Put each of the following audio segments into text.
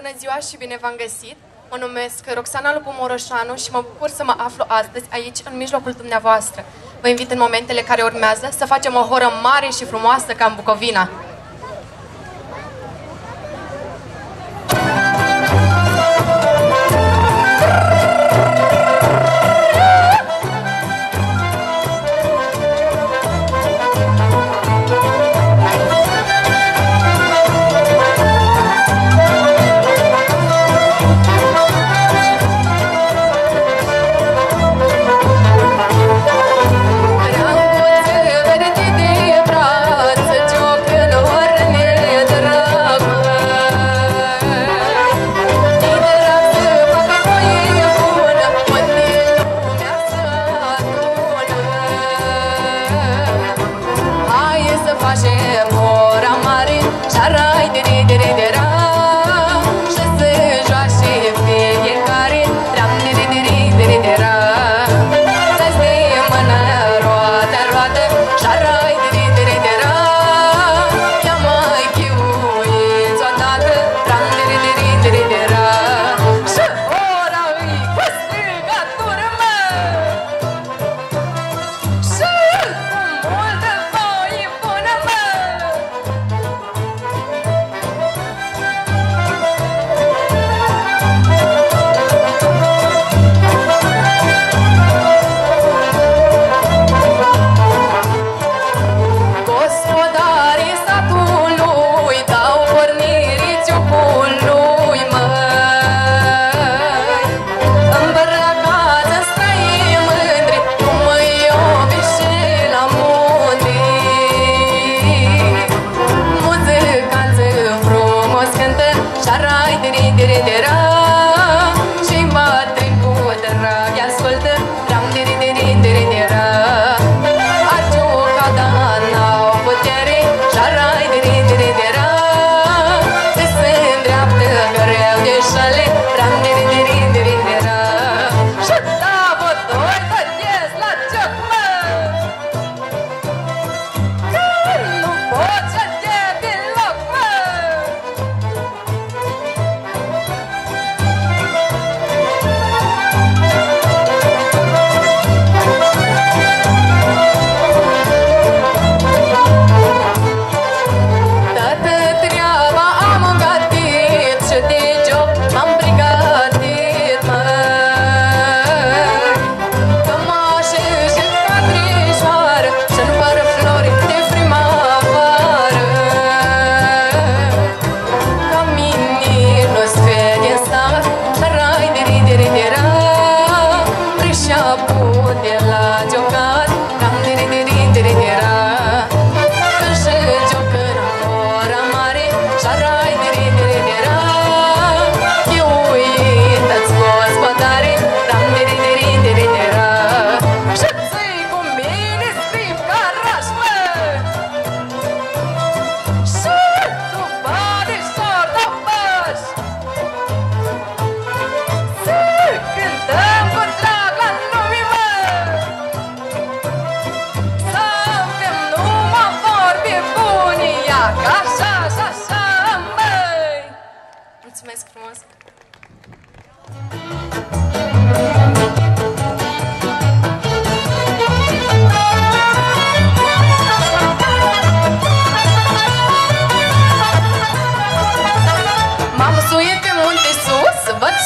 Bună ziua și bine v-am găsit! Mă numesc Roxana Lupu Moroșanu și mă bucur să mă aflu astăzi aici, în mijlocul dumneavoastră. Vă invit în momentele care urmează să facem o horă mare și frumoasă ca în Bucovina. Gospodarii satului dau pornirii ciucului, măi. Îmbrăcați străii mândri, cum îi iubi la munii Muzicanți frumos cântă, șarai, diri, diri, dira. Și mă trec cu drag, ascultă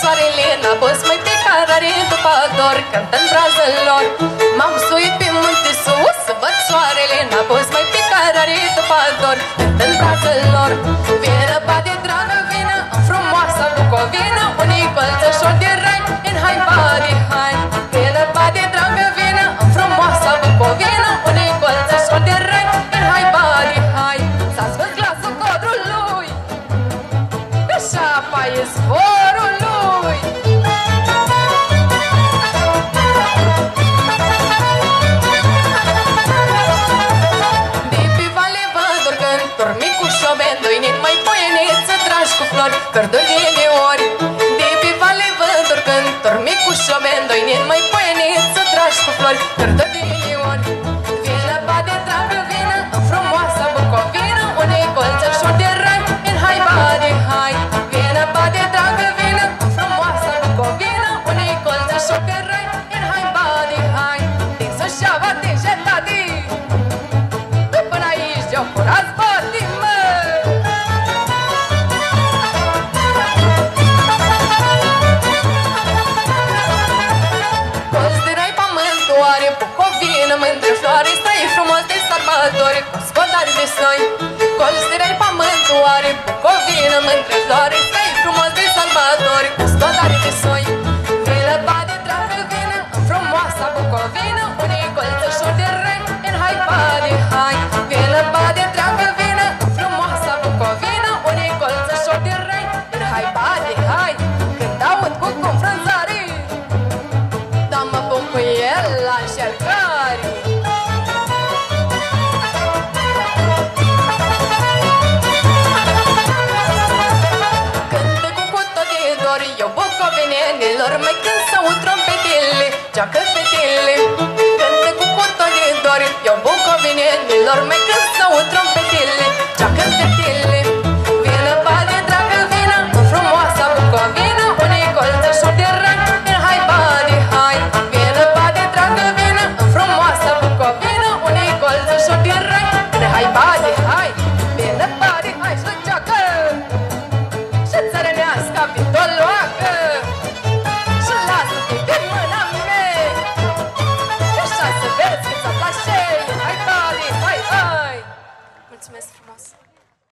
soarele N-a fost mai pe carare după dor Cântând brazul lor. M-am suit pe munte sus Văd soarele N-a fost mai pe carare după dor Cântând brazul Vine Cordonii de ori De pe vale vă întorcând Tormi cu șoben Doi mai poieniță Dragi cu flori. Cordonii noi Colț direi pământul are Covină mântre floare Ceacă fetele, cântă cu curto de dor Eu bucovinenilor mai cânt să o trompetele Ceacă fetele, vină pa de dragă vină În frumoasa bucovină, unei colțășuri de rai În hai bani, hai, vină pa de dragă vină În frumoasa bucovină, unei colțășuri de rai În hai bani, hai, vină pa de hai, și ceacă. Și țărânească pitolul